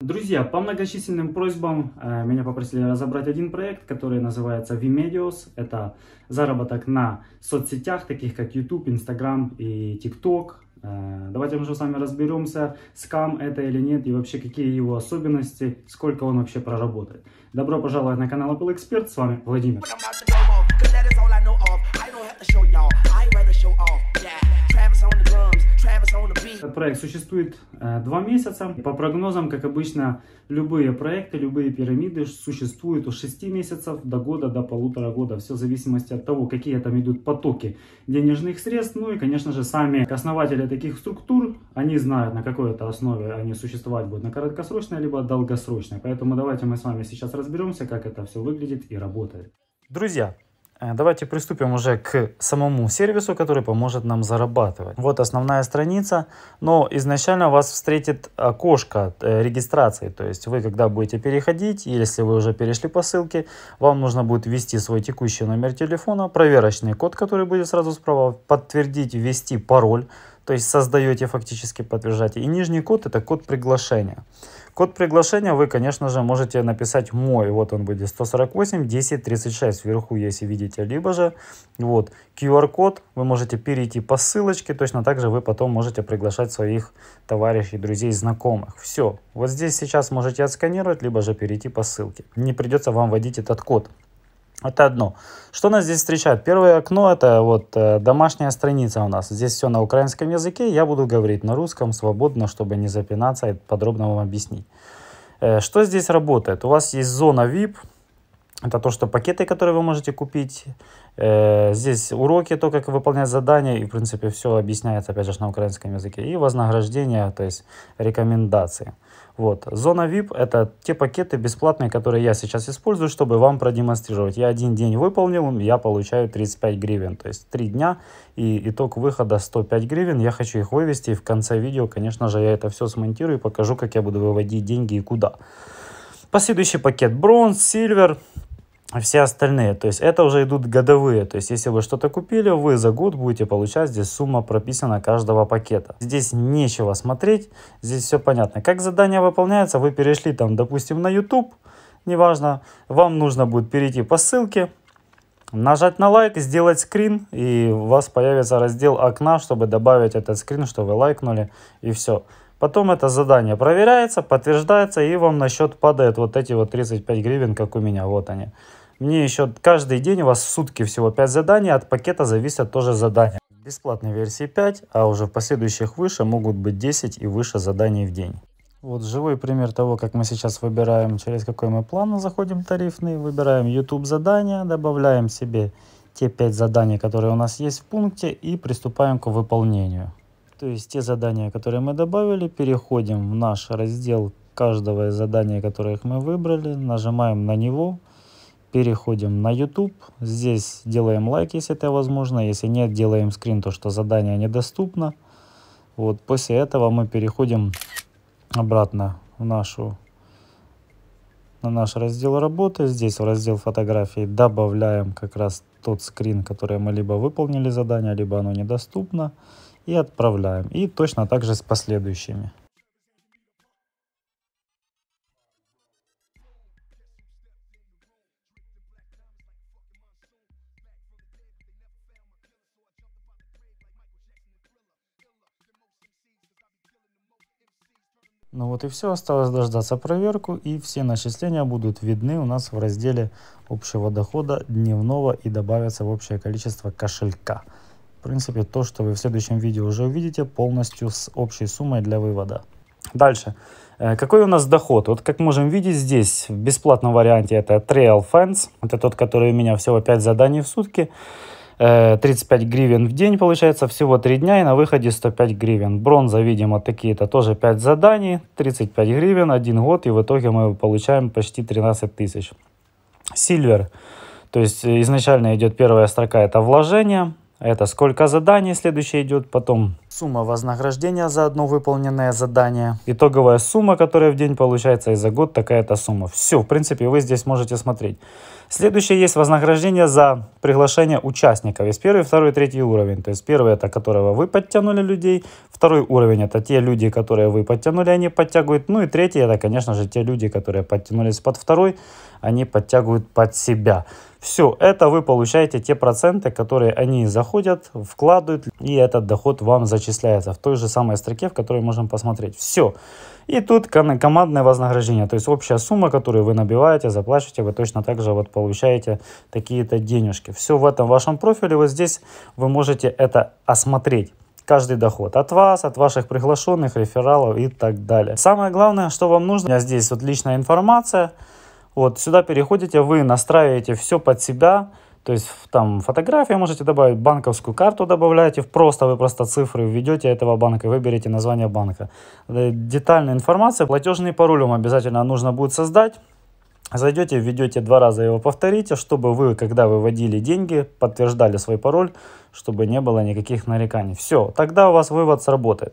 Друзья, по многочисленным просьбам э, меня попросили разобрать один проект, который называется Vimedios. Это заработок на соцсетях, таких как YouTube, Instagram и TikTok. Э, давайте мы же с вами разберемся, скам это или нет, и вообще какие его особенности, сколько он вообще проработает. Добро пожаловать на канал Apple Expert, с вами Владимир. Проект существует э, два месяца. По прогнозам, как обычно, любые проекты, любые пирамиды существуют от 6 месяцев до года, до полутора года. Все в зависимости от того, какие там идут потоки денежных средств. Ну и, конечно же, сами основатели таких структур, они знают, на какой это основе они существовать будут, на краткосрочной либо долгосрочной. Поэтому давайте мы с вами сейчас разберемся, как это все выглядит и работает. Друзья, давайте приступим уже к самому сервису, который поможет нам зарабатывать. Вот основная страница, но изначально вас встретит окошко э, регистрации. То есть вы, когда будете переходить, если вы уже перешли по ссылке, вам нужно будет ввести свой текущий номер телефона, проверочный код, который будет сразу справа, подтвердить, ввести пароль, то есть создаете фактически, подтверждаете. И нижний код это код приглашения. Код приглашения вы, конечно же, можете написать мой. Вот он будет 148 10 36 вверху, если видите. Либо же вот QR-код. Вы можете перейти по ссылочке. Точно так же вы потом можете приглашать своих товарищей, друзей, знакомых. Все. Вот здесь сейчас можете отсканировать, либо же перейти по ссылке. Не придется вам вводить этот код. Это одно. Что нас здесь встречает? Первое окно это вот э, домашняя страница у нас. Здесь все на украинском языке. Я буду говорить на русском свободно, чтобы не запинаться и подробно вам объяснить. Э, что здесь работает? У вас есть зона VIP. Это то, что пакеты, которые вы можете купить. Э, здесь уроки, то, как выполнять задания. И, в принципе, все объясняется, опять же, на украинском языке. И вознаграждение, то есть рекомендации. Вот. Зона VIP – это те пакеты бесплатные, которые я сейчас использую, чтобы вам продемонстрировать. Я один день выполнил, я получаю 35 гривен. То есть 3 дня и итог выхода 105 гривен. Я хочу их вывести и в конце видео, конечно же, я это все смонтирую и покажу, как я буду выводить деньги и куда. Последующий пакет бронз, сильвер, все остальные. То есть это уже идут годовые. То есть если вы что-то купили, вы за год будете получать, здесь сумма прописана каждого пакета. Здесь нечего смотреть, здесь все понятно. Как задание выполняется, вы перешли там, допустим, на YouTube, неважно, вам нужно будет перейти по ссылке, нажать на лайк, сделать скрин, и у вас появится раздел окна, чтобы добавить этот скрин, что вы лайкнули, и все. Потом это задание проверяется, подтверждается, и вам на счет падает вот эти вот 35 гривен, как у меня, вот они. Мне еще каждый день у вас в сутки всего 5 заданий, от пакета зависят тоже задания. В бесплатной версии 5, а уже в последующих выше могут быть 10 и выше заданий в день. Вот живой пример того, как мы сейчас выбираем, через какой мы план заходим тарифный. Выбираем YouTube задания, добавляем себе те 5 заданий, которые у нас есть в пункте и приступаем к выполнению. То есть те задания, которые мы добавили, переходим в наш раздел каждого из заданий, которых мы выбрали, нажимаем на него, переходим на YouTube. Здесь делаем лайк, если это возможно. Если нет, делаем скрин, то что задание недоступно. Вот после этого мы переходим обратно в нашу на наш раздел работы. Здесь в раздел фотографий добавляем как раз тот скрин, который мы либо выполнили задание, либо оно недоступно. И отправляем. И точно так же с последующими. Ну вот и все, осталось дождаться проверку и все начисления будут видны у нас в разделе общего дохода дневного и добавятся в общее количество кошелька. В принципе, то, что вы в следующем видео уже увидите, полностью с общей суммой для вывода. Дальше. Э, какой у нас доход? Вот как можем видеть здесь, в бесплатном варианте это Trail Fence. Это тот, который у меня всего 5 заданий в сутки. 35 э, гривен в день получается, всего 3 дня и на выходе 105 гривен. Бронза, видимо, такие-то тоже 5 заданий, 35 гривен, 1 год и в итоге мы получаем почти 13 тысяч. Сильвер, то есть изначально идет первая строка, это вложение, это сколько заданий, следующее идет, потом сумма вознаграждения за одно выполненное задание, итоговая сумма, которая в день получается, и за год такая-то сумма. Все, в принципе, вы здесь можете смотреть. Следующее есть вознаграждение за приглашение участников. Есть первый, второй, третий уровень. То есть первый это которого вы подтянули людей, второй уровень это те люди, которые вы подтянули, они подтягивают. Ну и третий это, конечно же, те люди, которые подтянулись под второй, они подтягивают под себя. Все, это вы получаете те проценты, которые они заходят, вкладывают, и этот доход вам зачисляется в той же самой строке, в которой можем посмотреть. Все. И тут командное вознаграждение, то есть общая сумма, которую вы набиваете, заплачиваете, вы точно так же вот получаете такие-то денежки. Все в этом вашем профиле, вот здесь вы можете это осмотреть каждый доход от вас, от ваших приглашенных, рефералов и так далее. Самое главное, что вам нужно, здесь вот личная информация. Вот сюда переходите, вы настраиваете все под себя, то есть там фотография можете добавить, банковскую карту добавляете, просто вы просто цифры введете этого банка, выберете название банка. Э, детальная информация, платежный пароль вам обязательно нужно будет создать. Зайдете, введете два раза его повторите, чтобы вы, когда выводили деньги, подтверждали свой пароль, чтобы не было никаких нареканий. Все, тогда у вас вывод сработает.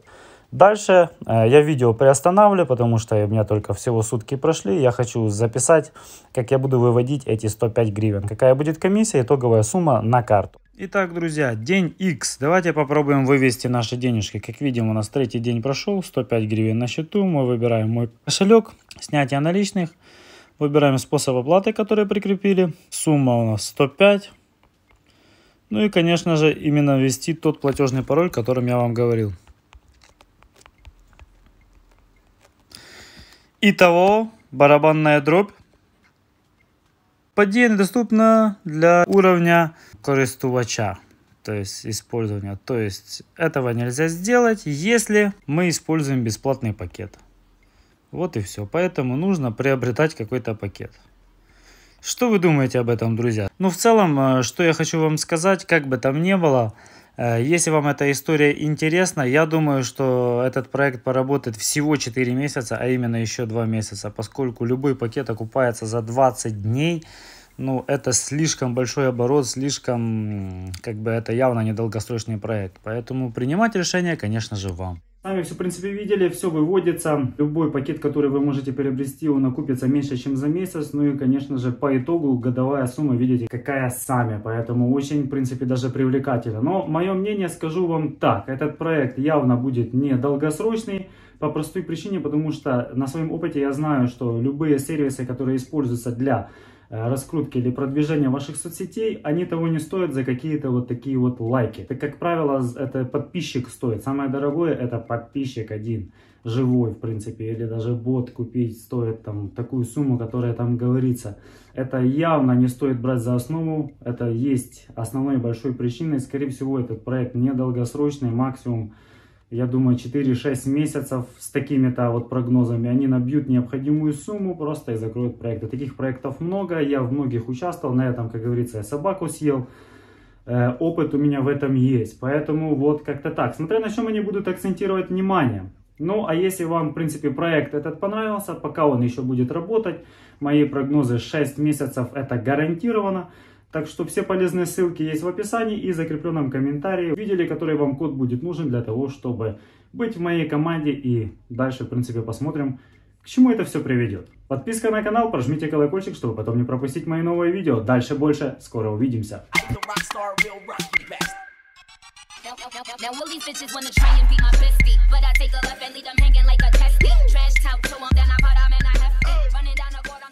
Дальше э, я видео приостанавливаю, потому что у меня только всего сутки прошли. Я хочу записать, как я буду выводить эти 105 гривен. Какая будет комиссия, итоговая сумма на карту. Итак, друзья, день X. Давайте попробуем вывести наши денежки. Как видим, у нас третий день прошел, 105 гривен на счету. Мы выбираем мой кошелек, снятие наличных. Выбираем способ оплаты, который прикрепили. Сумма у нас 105. Ну и, конечно же, именно ввести тот платежный пароль, которым я вам говорил. Итого, барабанная дробь подія недоступна для уровня користувача, то есть использования. То есть этого нельзя сделать, если мы используем бесплатный пакет. Вот и все. Поэтому нужно приобретать какой-то пакет. Что вы думаете об этом, друзья? Ну, в целом, э, что я хочу вам сказать, как бы там ни было, если вам эта история интересна, я думаю, что этот проект поработает всего 4 месяца, а именно еще 2 месяца, поскольку любой пакет окупается за 20 дней. Ну, это слишком большой оборот, слишком, как бы, это явно недолгосрочный проект. Поэтому принимать решение, конечно же, вам. Сами все, в принципе, видели, все выводится. Любой пакет, который вы можете приобрести, он окупится меньше, чем за месяц. Ну и, конечно же, по итогу годовая сумма, видите, какая сами. Поэтому очень, в принципе, даже привлекательно. Но мое мнение скажу вам так. Этот проект явно будет не долгосрочный. По простой причине, потому что на своем опыте я знаю, что любые сервисы, которые используются для раскрутки или продвижения ваших соцсетей, они того не стоят за какие-то вот такие вот лайки. Так, как правило, это подписчик стоит. Самое дорогое это подписчик один, живой, в принципе, или даже бот купить стоит там такую сумму, которая там говорится. Это явно не стоит брать за основу. Это есть основной большой причиной. Скорее всего, этот проект недолгосрочный, максимум я думаю, 4-6 месяцев с такими-то вот прогнозами они набьют необходимую сумму просто и закроют проекты. Таких проектов много, я в многих участвовал, на этом, как говорится, я собаку съел. Э, опыт у меня в этом есть, поэтому вот как-то так. Смотря на чем они будут акцентировать внимание. Ну, а если вам, в принципе, проект этот понравился, пока он еще будет работать, мои прогнозы 6 месяцев это гарантированно. Так что все полезные ссылки есть в описании и закрепленном комментарии. Видели, который вам код будет нужен для того, чтобы быть в моей команде. И дальше, в принципе, посмотрим, к чему это все приведет. Подписка на канал, прожмите колокольчик, чтобы потом не пропустить мои новые видео. Дальше больше, скоро увидимся. Now all these bitches wanna try and be my bestie But I take a left and leave them hanging like a testy Trash talk to them, then I put them in a hefty Running down the quarter